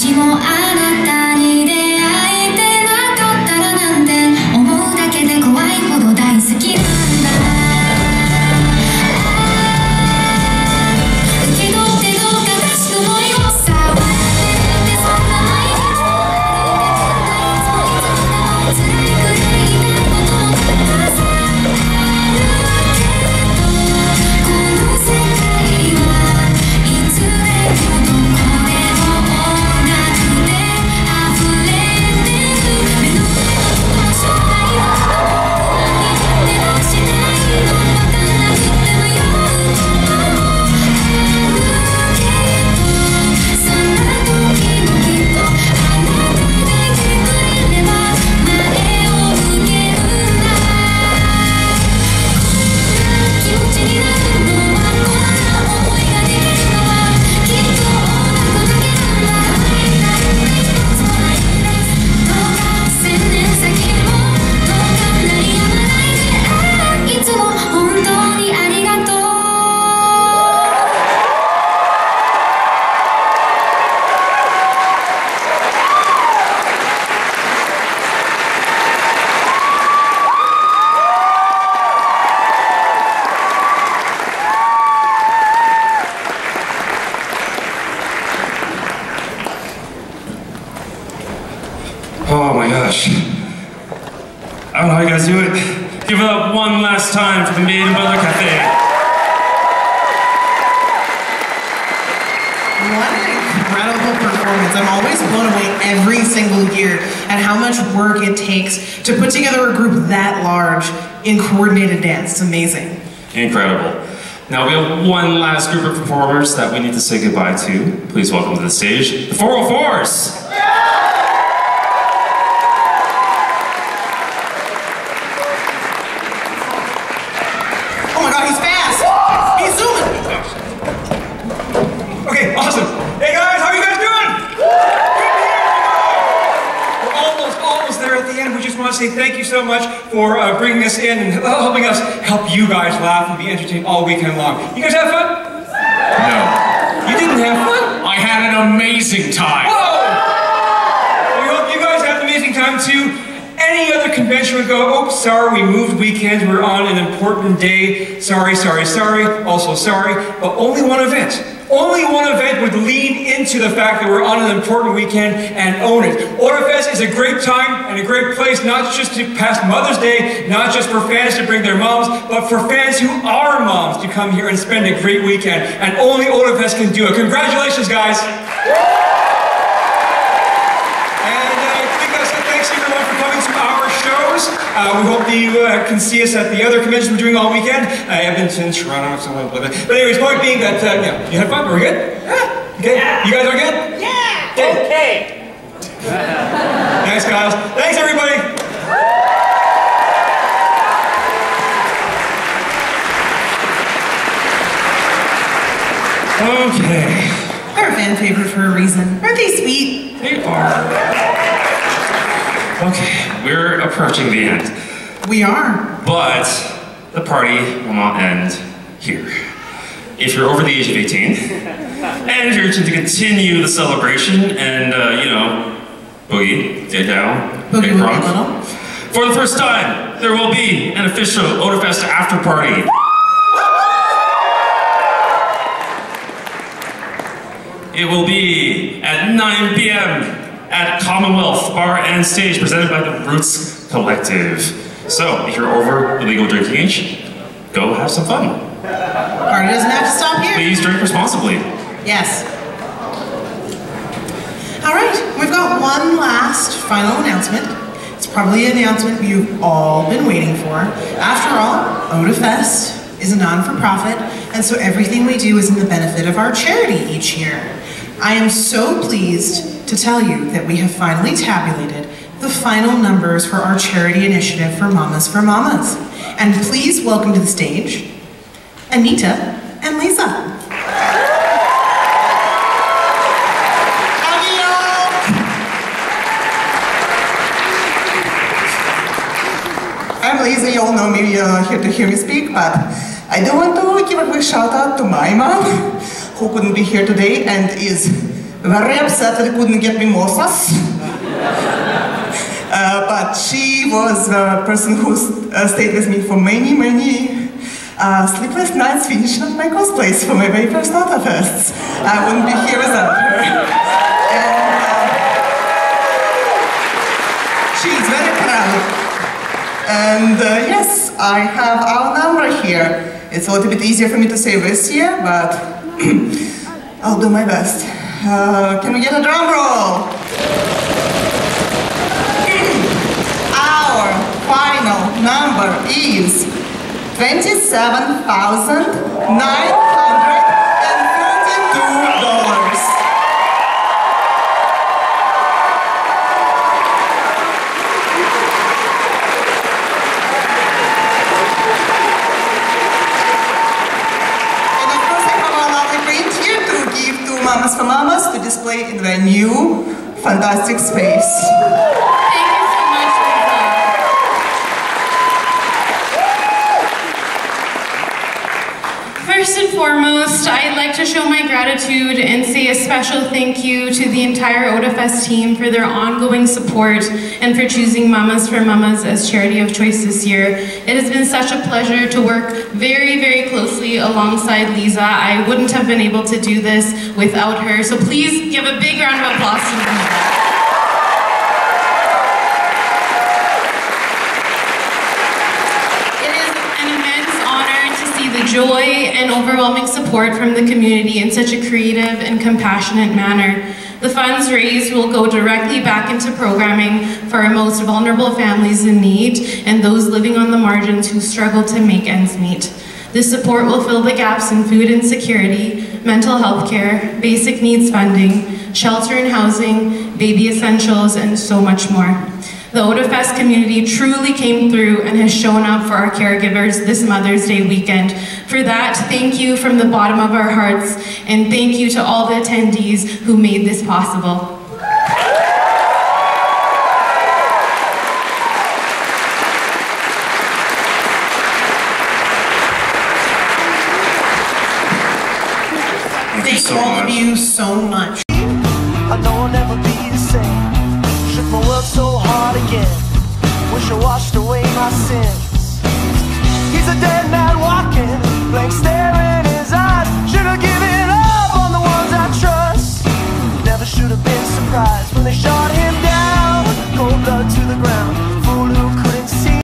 私も愛 I don't know how you guys do it. Give it up one last time for the Maid and Butler Cafe. What an incredible performance. I'm always blown away every single year at how much work it takes to put together a group that large in coordinated dance. It's amazing. Incredible. Now we have one last group of performers that we need to say goodbye to. Please welcome to the stage the 404s. Oh my god, he's fast! He's zooming! Okay, awesome. Hey guys, how are you guys doing? Good to hear you. We're almost, almost there at the end. We just want to say thank you so much for uh, bringing us in and helping us help you guys laugh and be entertained all weekend long. You guys have fun? No. You didn't have fun? I had an amazing time. Whoa! We hope you guys had an amazing time too. Any other convention would go, oh, sorry, we moved weekends, we're on an important day. Sorry, sorry, sorry, also sorry. But only one event. Only one event would lean into the fact that we're on an important weekend and own it. Otafest is a great time and a great place, not just to pass Mother's Day, not just for fans to bring their moms, but for fans who are moms to come here and spend a great weekend. And only Otafest can do it. Congratulations, guys. And uh, I think that's it. Thanks everyone for coming to our shows. Uh, we hope that you uh, can see us at the other conventions we're doing all weekend. Uh, Edmonton, Toronto, something like that. But anyways, point being that, uh, yeah, you had fun? Were we good? Yeah. Okay. You guys are good? Yeah. Okay. Thanks, guys. Thanks, everybody. Okay. They're a fan favorite for a reason. Aren't they sweet? They are. Okay, we're approaching the end. We are. But the party will not end here. If you're over the age of 18, and if you're to continue the celebration and, uh, you know, boogie, get down, Boogie get woogie drunk, for the first time, there will be an official Otafest after party. It will be at 9 p.m. at Commonwealth Bar and Stage, presented by the Roots Collective. So, if you're over the legal drinking age, go have some fun. Party doesn't have to stop here. Please drink responsibly. Yes. All right, we've got one last final announcement. It's probably an announcement you've all been waiting for. After all, Otafest is a non-for-profit, and so everything we do is in the benefit of our charity each year. I am so pleased to tell you that we have finally tabulated the final numbers for our charity initiative for Mamas for Mamas. And please welcome to the stage, Anita and Lisa. I'm Lisa, you all know me, you're here to hear me speak, but I do want to give a quick shout out to my mom, who couldn't be here today and is very upset that he couldn't get mimosas. Uh, but she was the person who uh, stayed with me for many, many uh, sleepless nights finishing my cosplays for my very first Otafests. I wouldn't be here without her. Uh, she's very proud. And uh, yes, I have our number here. It's a little bit easier for me to say this year, but I'll do my best. Uh, can we get a drum roll? Our final number is 27,009. Mamas for Mamas to display in their new fantastic space. Thank you so much, Lisa. First and foremost, I'd like to show my gratitude and say a special thank you to the entire Otafest team for their ongoing support and for choosing Mamas for Mamas as charity of choice this year. It has been such a pleasure to work very, very closely alongside Lisa. I wouldn't have been able to do this without her, so please give a big round of applause to Lisa. It is an immense honor to see the joy overwhelming support from the community in such a creative and compassionate manner. The funds raised will go directly back into programming for our most vulnerable families in need and those living on the margins who struggle to make ends meet. This support will fill the gaps in food insecurity, mental health care, basic needs funding, shelter and housing, baby essentials, and so much more. The Otafest community truly came through and has shown up for our caregivers this Mother's Day weekend. For that, thank you from the bottom of our hearts, and thank you to all the attendees who made this possible. Thank all of you so much again. Wish I washed away my sins. He's a dead man walking, blank stare in his eyes. Should have given up on the ones I trust. Never should have been surprised when they shot him down, cold blood to the ground.